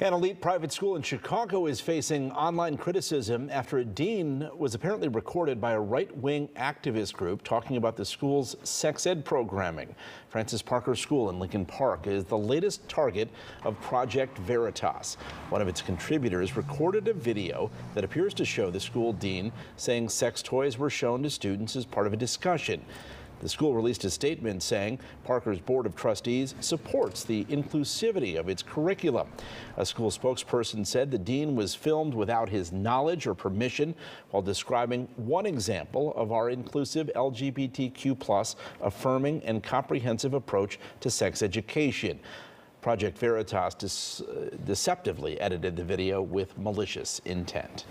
An elite private school in Chicago is facing online criticism after a dean was apparently recorded by a right-wing activist group talking about the school's sex ed programming. Francis Parker School in Lincoln Park is the latest target of Project Veritas. One of its contributors recorded a video that appears to show the school dean saying sex toys were shown to students as part of a discussion. The school released a statement saying Parker's Board of Trustees supports the inclusivity of its curriculum. A school spokesperson said the dean was filmed without his knowledge or permission while describing one example of our inclusive LGBTQ affirming and comprehensive approach to sex education. Project Veritas uh, deceptively edited the video with malicious intent.